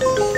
Bye.